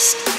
best.